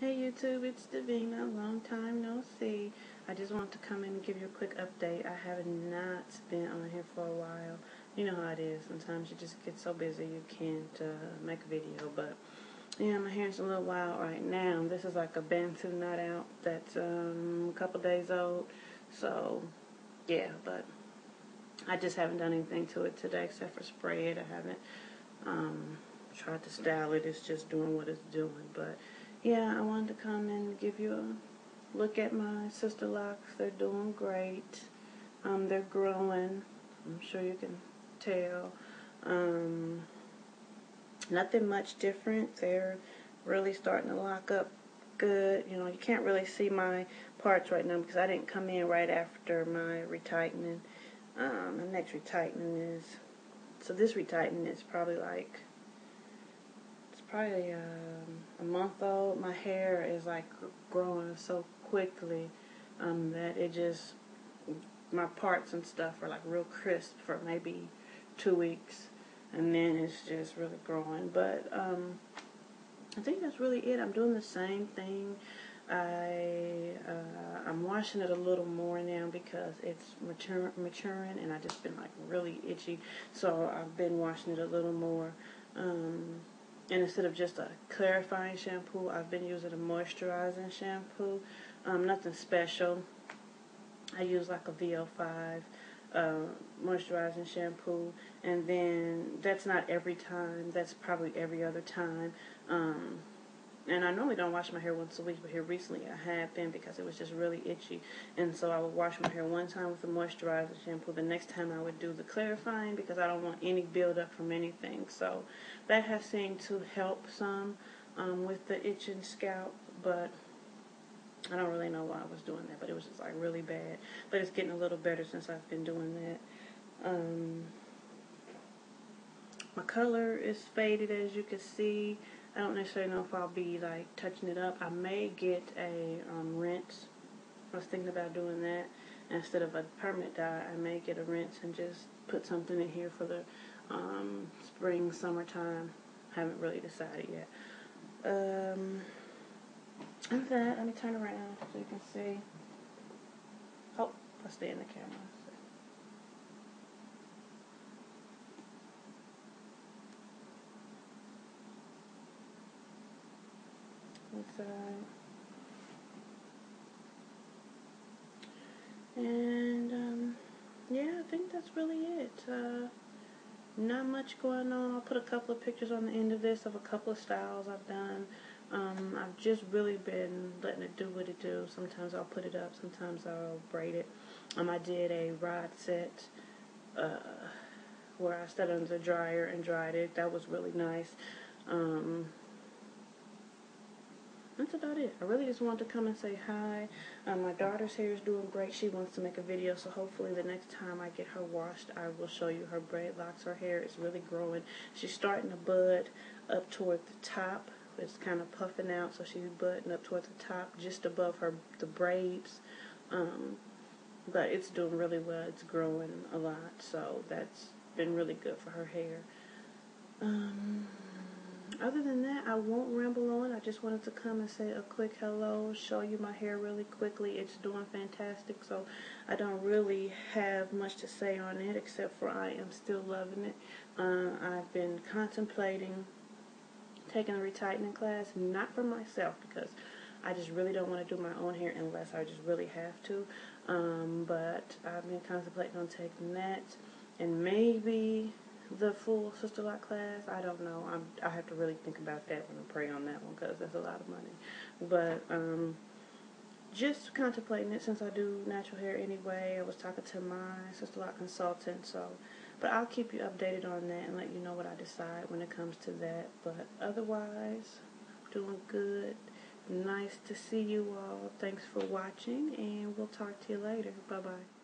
Hey YouTube, it's Davina. Long time no see. I just want to come in and give you a quick update. I have not been on here for a while. You know how it is. Sometimes you just get so busy you can't uh, make a video. But yeah, my hair's a little wild right now. This is like a Bantu knot out that's um, a couple days old. So yeah, but I just haven't done anything to it today except for spray it. I haven't um, tried to style it. It's just doing what it's doing. But yeah, I wanted to come and give you a look at my Sisterlocks. They're doing great. Um, they're growing. I'm sure you can tell. Um, nothing much different. They're really starting to lock up good. You know, you can't really see my parts right now because I didn't come in right after my retightening. Um, the next retightening is, so this retightening is probably like probably um, a month old. My hair is like growing so quickly um, that it just my parts and stuff are like real crisp for maybe two weeks, and then it's just really growing. But um, I think that's really it. I'm doing the same thing. I uh, I'm washing it a little more now because it's mature, maturing and I just been like really itchy, so I've been washing it a little more. Um, and instead of just a clarifying shampoo, I've been using a moisturizing shampoo. Um, nothing special. I use like a VO5 uh, moisturizing shampoo, and then that's not every time. That's probably every other time. Um, and I normally don't wash my hair once a week, but here recently I have been because it was just really itchy. And so I would wash my hair one time with the moisturizer shampoo. The next time I would do the clarifying because I don't want any buildup from anything. So that has seemed to help some um, with the itching scalp, but I don't really know why I was doing that, but it was just like really bad. But it's getting a little better since I've been doing that. Um, my color is faded as you can see. I don't necessarily know if I'll be like touching it up. I may get a um, rinse. I was thinking about doing that instead of a permanent dye. I may get a rinse and just put something in here for the um, spring, summertime. I Haven't really decided yet. Um, and that, let me turn around so you can see. Oh, I stay in the camera. And um, yeah, I think that's really it. Uh, not much going on. I'll put a couple of pictures on the end of this of a couple of styles I've done. Um, I've just really been letting it do what it do. Sometimes I'll put it up, sometimes I'll braid it. Um, I did a rod set uh, where I set under the dryer and dried it. That was really nice. Um, that's about it. I really just wanted to come and say hi. Um, my daughter's hair is doing great. She wants to make a video, so hopefully the next time I get her washed, I will show you her braid locks. Her hair is really growing. She's starting to bud up toward the top. It's kind of puffing out, so she's budding up toward the top, just above her the braids. Um, but it's doing really well. It's growing a lot, so that's been really good for her hair. Um, other than that, I won't ramble on. I just wanted to come and say a quick hello, show you my hair really quickly. It's doing fantastic, so I don't really have much to say on it except for I am still loving it. Uh, I've been contemplating taking a retightening class, not for myself because I just really don't want to do my own hair unless I just really have to. Um, but I've been contemplating on taking that and maybe the full Sisterlock class, I don't know. I'm, I have to really think about that when I pray on that one because that's a lot of money. But um, just contemplating it since I do natural hair anyway. I was talking to my Sisterlock consultant, so. But I'll keep you updated on that and let you know what I decide when it comes to that. But otherwise, doing good. Nice to see you all. Thanks for watching, and we'll talk to you later. Bye bye.